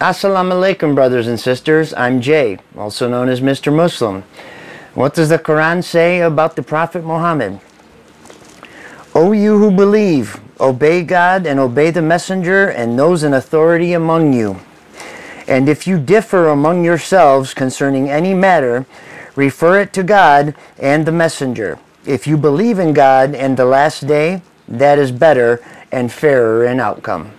Assalamu alaikum, brothers and sisters. I'm Jay, also known as Mr. Muslim. What does the Quran say about the Prophet Muhammad? O you who believe, obey God and obey the messenger and those in authority among you. And if you differ among yourselves concerning any matter, refer it to God and the messenger. If you believe in God and the last day, that is better and fairer in outcome.